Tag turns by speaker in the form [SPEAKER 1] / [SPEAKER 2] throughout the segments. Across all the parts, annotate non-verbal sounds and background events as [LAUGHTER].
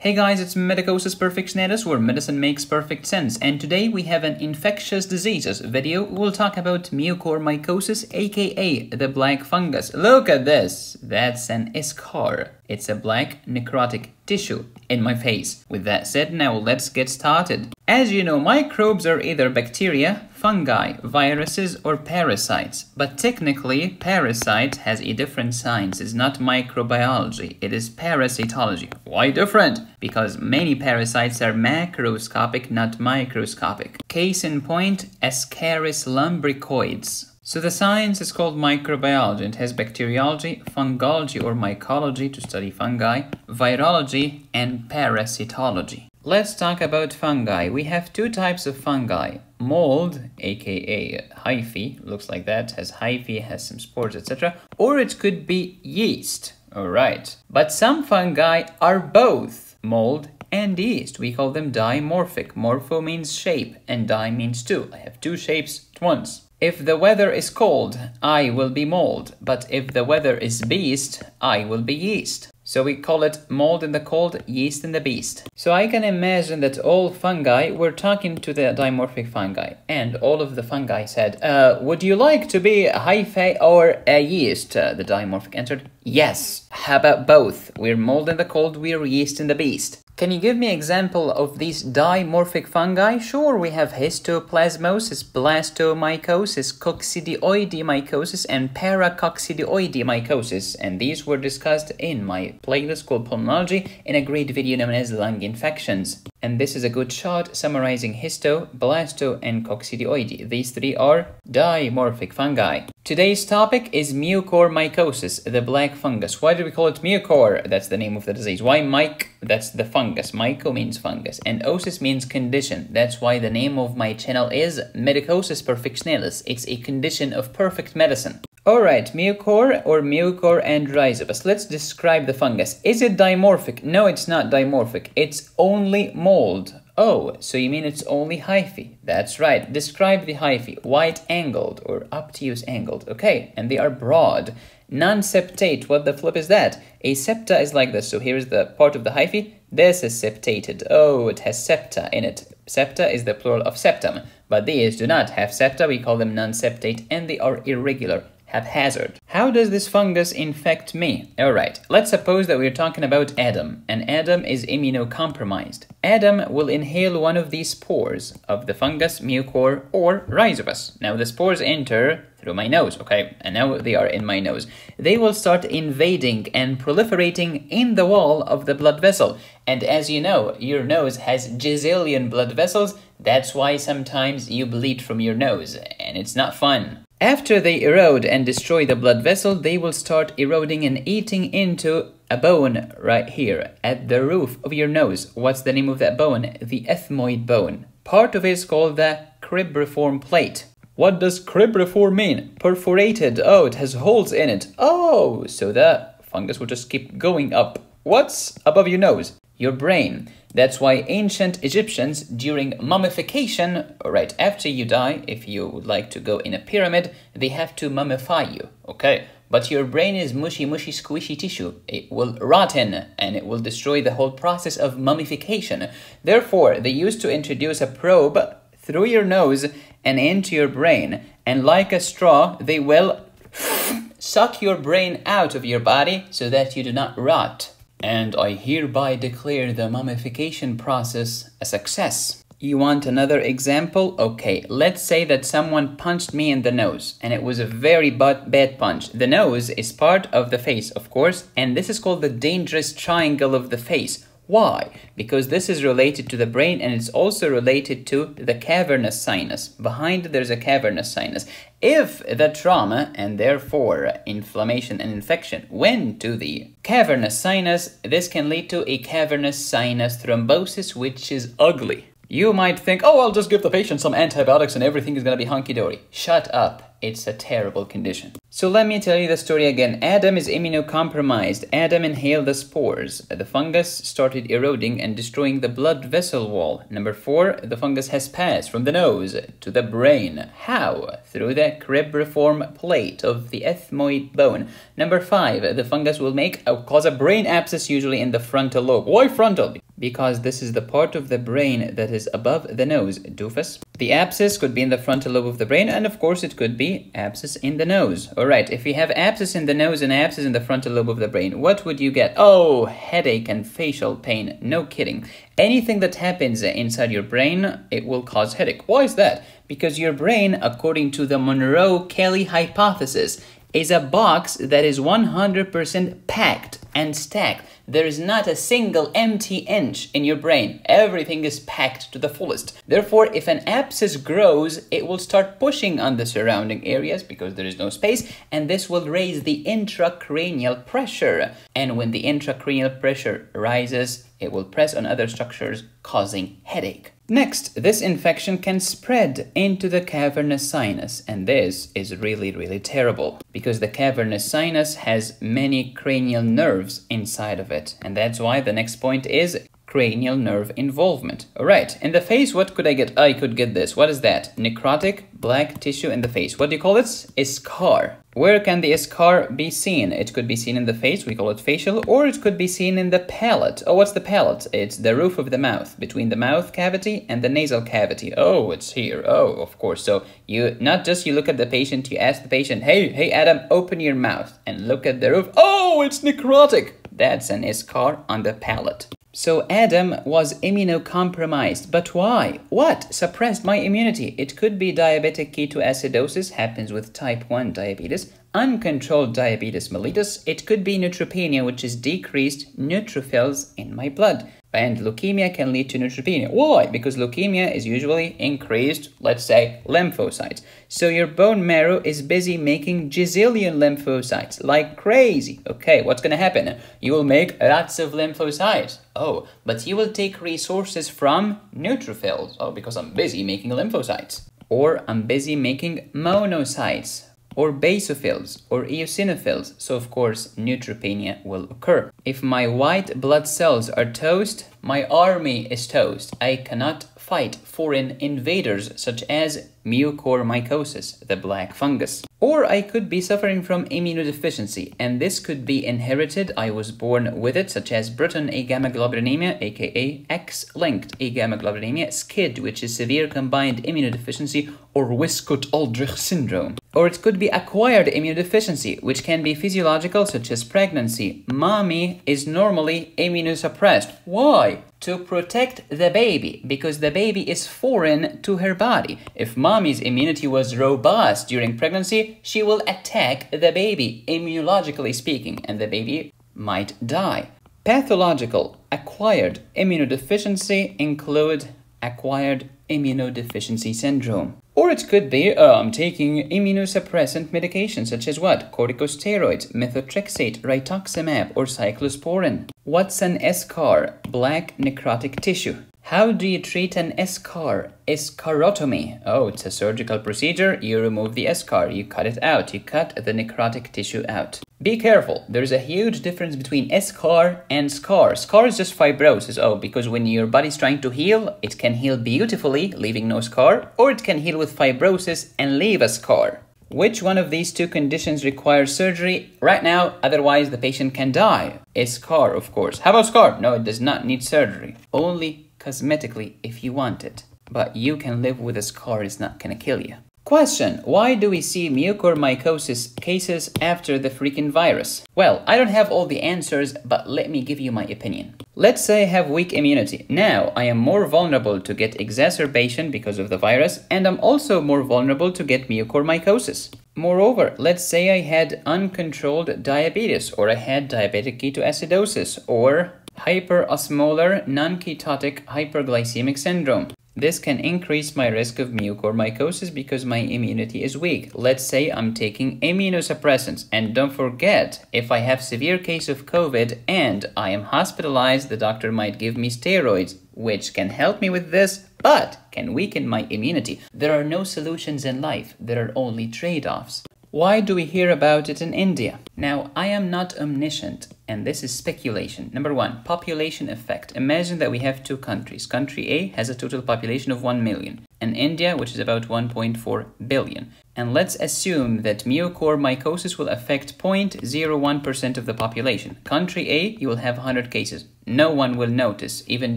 [SPEAKER 1] Hey guys, it's Medicosis Perfectionalis where medicine makes perfect sense and today we have an infectious diseases video. We'll talk about mucormycosis aka the black fungus. Look at this! That's an eschar. It's a black necrotic tissue in my face. With that said, now let's get started. As you know, microbes are either bacteria, fungi, viruses, or parasites. But technically, parasite has a different science. It's not microbiology, it is parasitology. Why different? Because many parasites are macroscopic, not microscopic. Case in point, Ascaris lumbricoides. So the science is called microbiology. It has bacteriology, fungology or mycology to study fungi, virology, and parasitology. Let's talk about fungi. We have two types of fungi. Mold, aka hyphae, looks like that, has hyphae, has some spores, etc. Or it could be yeast. Alright. But some fungi are both mold and yeast. We call them dimorphic. Morpho means shape and di means two. I have two shapes at once. If the weather is cold, I will be mold, but if the weather is beast, I will be yeast. So we call it mold in the cold, yeast in the beast. So I can imagine that all fungi were talking to the dimorphic fungi, and all of the fungi said, uh, would you like to be a hyphae or a yeast? Uh, the dimorphic answered, yes. How about both? We're mold in the cold, we're yeast in the beast. Can you give me an example of these dimorphic fungi? Sure, we have histoplasmosis, blastomycosis, coccidioidomycosis, and paracoccidioidomycosis, and these were discussed in my playlist called Pulmonology in a great video known as Lung Infections. And this is a good shot summarizing histo, blasto, and coccidioide. These three are dimorphic fungi. Today's topic is mucormycosis, the black fungus. Why do we call it mucor? That's the name of the disease. Why myc? That's the fungus. Myco means fungus. And osis means condition. That's why the name of my channel is Medicosis Perfectionalis. It's a condition of perfect medicine. Alright, mucor or mucor and rhizopus. Let's describe the fungus. Is it dimorphic? No, it's not dimorphic. It's only mold. Oh, so you mean it's only hyphae? That's right. Describe the hyphae. Wide angled or obtuse angled. Okay, and they are broad. Non-septate, what the flip is that? A septa is like this. So here's the part of the hyphae. This is septated. Oh, it has septa in it. Septa is the plural of septum. But these do not have septa. We call them non-septate and they are irregular haphazard. How does this fungus infect me? Alright, let's suppose that we're talking about Adam, and Adam is immunocompromised. Adam will inhale one of these spores of the fungus, mucor, or rhizopus. Now the spores enter through my nose, okay? And now they are in my nose. They will start invading and proliferating in the wall of the blood vessel. And as you know, your nose has gazillion blood vessels. That's why sometimes you bleed from your nose, and it's not fun. After they erode and destroy the blood vessel, they will start eroding and eating into a bone right here at the roof of your nose. What's the name of that bone? The ethmoid bone. Part of it is called the cribriform plate. What does cribriform mean? Perforated. Oh, it has holes in it. Oh, so the fungus will just keep going up. What's above your nose? Your brain. That's why ancient Egyptians, during mummification, right after you die, if you would like to go in a pyramid, they have to mummify you, okay? But your brain is mushy, mushy, squishy tissue. It will rotten and it will destroy the whole process of mummification. Therefore, they used to introduce a probe through your nose and into your brain, and like a straw, they will [SNIFFS] suck your brain out of your body so that you do not rot and I hereby declare the mummification process a success. You want another example? Okay, let's say that someone punched me in the nose and it was a very bad, bad punch. The nose is part of the face, of course, and this is called the dangerous triangle of the face. Why? Because this is related to the brain and it's also related to the cavernous sinus. Behind there's a cavernous sinus. If the trauma and therefore inflammation and infection went to the cavernous sinus, this can lead to a cavernous sinus thrombosis, which is ugly. You might think, oh, I'll just give the patient some antibiotics and everything is going to be hunky-dory. Shut up. It's a terrible condition. So let me tell you the story again. Adam is immunocompromised. Adam inhaled the spores. The fungus started eroding and destroying the blood vessel wall. Number four, the fungus has passed from the nose to the brain. How? Through the cribriform plate of the ethmoid bone. Number five, the fungus will make, cause a brain abscess usually in the frontal lobe. Why frontal? because this is the part of the brain that is above the nose, doofus. The abscess could be in the frontal lobe of the brain, and of course, it could be abscess in the nose. Right, if you have abscess in the nose and abscess in the frontal lobe of the brain, what would you get? Oh, headache and facial pain. No kidding. Anything that happens inside your brain, it will cause headache. Why is that? Because your brain, according to the Monro-Kellie hypothesis, is a box that is 100% packed and stacked. There is not a single empty inch in your brain. Everything is packed to the fullest. Therefore, if an abscess grows, it will start pushing on the surrounding areas because there is no space, and this will raise the intracranial pressure. And when the intracranial pressure rises, it will press on other structures, causing headache. Next, this infection can spread into the cavernous sinus, and this is really, really terrible because the cavernous sinus has many cranial nerves inside of it, and that's why the next point is cranial nerve involvement. Alright, in the face, what could I get? I could get this. What is that? Necrotic black tissue in the face. What do you call it? Eschar. Where can the eschar be seen? It could be seen in the face, we call it facial, or it could be seen in the palate. Oh, what's the palate? It's the roof of the mouth, between the mouth cavity and the nasal cavity. Oh, it's here. Oh, of course. So you not just you look at the patient, you ask the patient, hey, hey, Adam, open your mouth and look at the roof. Oh, it's necrotic. That's an eschar on the palate. So Adam was immunocompromised. But why? What suppressed my immunity? It could be diabetic ketoacidosis, happens with type 1 diabetes, uncontrolled diabetes mellitus. It could be neutropenia, which is decreased neutrophils in my blood. And leukemia can lead to neutropenia. Why? Because leukemia is usually increased, let's say, lymphocytes. So your bone marrow is busy making gazillion lymphocytes like crazy. Okay, what's to happen? You will make lots of lymphocytes. Oh, but you will take resources from neutrophils. Oh, because I'm busy making lymphocytes. Or I'm busy making monocytes or basophils or eosinophils, so of course neutropenia will occur. If my white blood cells are toast, my army is toast. I cannot fight foreign invaders such as mucormycosis, the black fungus. Or I could be suffering from immunodeficiency, and this could be inherited. I was born with it, such as Bruton agammaglobulinemia, aka X-linked agammaglobulinemia, SCID, which is severe combined immunodeficiency, or Wiskott-Aldrich syndrome. Or it could be acquired immunodeficiency, which can be physiological, such as pregnancy. Mommy is normally immunosuppressed. Why? To protect the baby, because the baby is foreign to her body. If mommy's immunity was robust during pregnancy, she will attack the baby, immunologically speaking, and the baby might die. Pathological acquired immunodeficiency include acquired immunodeficiency syndrome. Or it could be um, taking immunosuppressant medications such as what? Corticosteroids, methotrexate, rituximab, or cyclosporin. What's an eschar? Black necrotic tissue. How do you treat an eschar? Eschar-otomy. Oh, it's a surgical procedure. You remove the eschar, you cut it out, you cut the necrotic tissue out. Be careful, there's a huge difference between eschar and scar. Scar is just fibrosis, oh, because when your body's trying to heal, it can heal beautifully, leaving no scar, or it can heal with fibrosis and leave a scar. Which one of these two conditions requires surgery right now? Otherwise, the patient can die. Eschar, of course. How about scar? No, it does not need surgery. Only cosmetically if you want it. But you can live with a scar, it's not gonna kill you. Question Why do we see mucormycosis cases after the freaking virus? Well, I don't have all the answers, but let me give you my opinion. Let's say I have weak immunity. Now, I am more vulnerable to get exacerbation because of the virus, and I'm also more vulnerable to get mucormycosis. Moreover, let's say I had uncontrolled diabetes, or I had diabetic ketoacidosis, or hyperosmolar non-ketotic hyperglycemic syndrome. This can increase my risk of mucormycosis because my immunity is weak. Let's say I'm taking immunosuppressants. And don't forget, if I have severe case of COVID and I am hospitalized, the doctor might give me steroids, which can help me with this, but can weaken my immunity. There are no solutions in life. There are only trade-offs. Why do we hear about it in India? Now, I am not omniscient, and this is speculation. Number one, population effect. Imagine that we have two countries. Country A has a total population of 1 million. And India, which is about 1.4 billion. And let's assume that mucormycosis will affect 0.01% of the population. Country A, you will have 100 cases. No one will notice. Even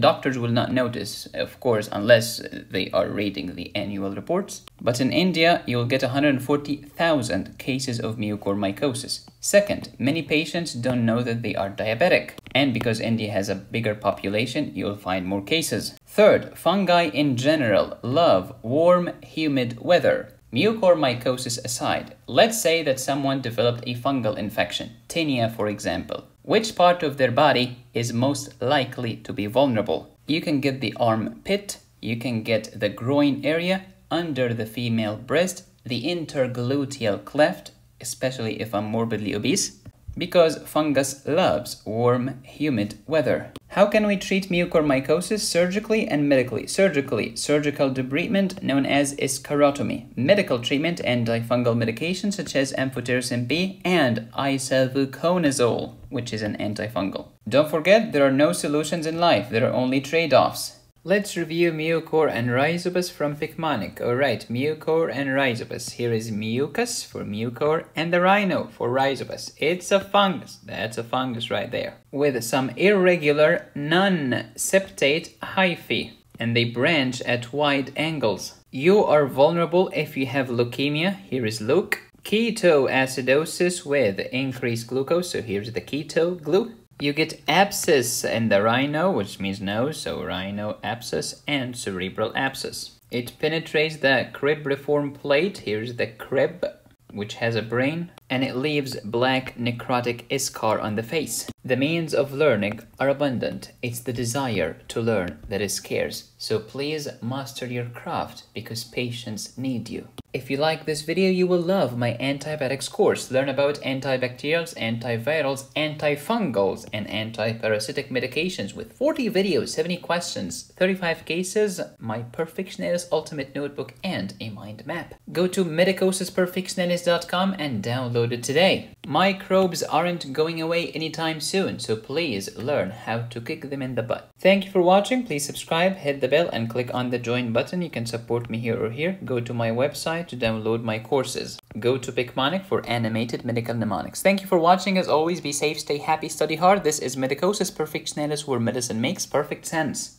[SPEAKER 1] doctors will not notice, of course, unless they are reading the annual reports. But in India, you'll get 140,000 cases of mucormycosis. Second, many patients don't know that they are diabetic. And because India has a bigger population, you'll find more cases. Third, fungi in general love warm, humid weather. Mucormycosis aside, let's say that someone developed a fungal infection, tinea for example. Which part of their body is most likely to be vulnerable? You can get the armpit, you can get the groin area, under the female breast, the intergluteal cleft, especially if I'm morbidly obese, because fungus loves warm, humid weather. How can we treat mucormycosis surgically and medically? Surgically, surgical debridement known as escharotomy. Medical treatment, and antifungal medications such as amphotericin B and isavuconazole, which is an antifungal. Don't forget, there are no solutions in life, there are only trade-offs. Let's review Mucor and Rhizopus from Picmonic. Alright, Mucor and Rhizopus. Here is Mucus for Mucor and the Rhino for Rhizopus. It's a fungus. That's a fungus right there. With some irregular non-septate hyphae and they branch at wide angles. You are vulnerable if you have leukemia. Here is Luke. Ketoacidosis with increased glucose. So here's the keto glue you get abscess in the rhino, which means nose, so rhino abscess and cerebral abscess. It penetrates the cribriform plate, here's the crib, which has a brain, and it leaves black necrotic scar on the face. The means of learning are abundant. It's the desire to learn that is scarce. So please master your craft because patients need you. If you like this video, you will love my antibiotics course. Learn about antibacterials, antivirals, antifungals, and antiparasitic medications with 40 videos, 70 questions, 35 cases, my Perfectionist Ultimate Notebook, and a mind map. Go to medicosisperfectionalis.com and download it today. Microbes aren't going away anytime soon, so please learn how to kick them in the butt. Thank you for watching. Please subscribe, hit the bell, and click on the join button. You can support me here or here. Go to my website to download my courses. Go to Picmonic for animated medical mnemonics. Thank you for watching. As always, be safe, stay happy, study hard. This is Medicosis Perfectionalis, where medicine makes perfect sense.